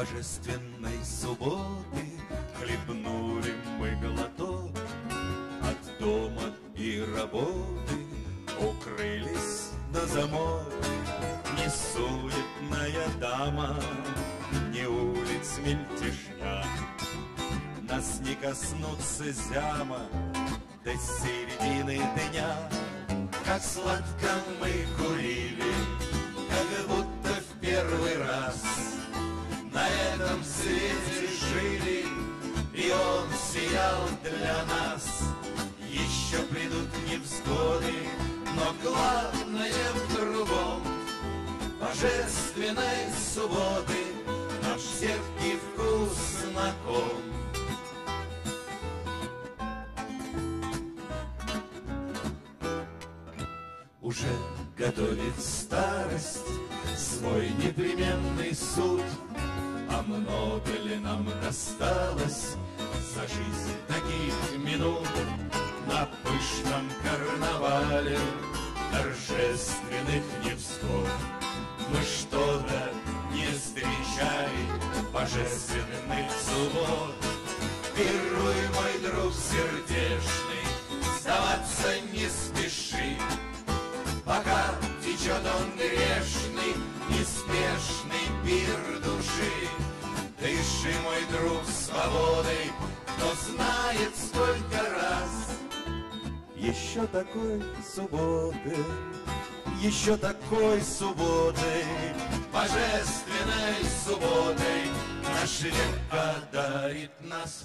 божественной субботы. Хлебнули мы глоток от дома и работы. Укрылись на замок. Не суетная дама, не улиц мельтешня. Нас не коснутся зяма до середины дня. Как сладко мы курили, этом свете жили, и он сиял для нас. Еще придут невзгоды, но главное в другом. Божественной субботы наш терпкий вкус знаком. Уже готовит старость свой непременный суд много ли нам досталось за жизнь таких минут На пышном карнавале торжественных невзгод Мы что-то не встречали божественных суббот Пируй, мой друг сердечный, сдаваться не спеши. Пока течет он грешный, неспешный пир души. Дыши, мой друг, свободой, кто знает сколько раз. Еще такой субботы, еще такой субботы, Божественной субботой Наш век одарит нас.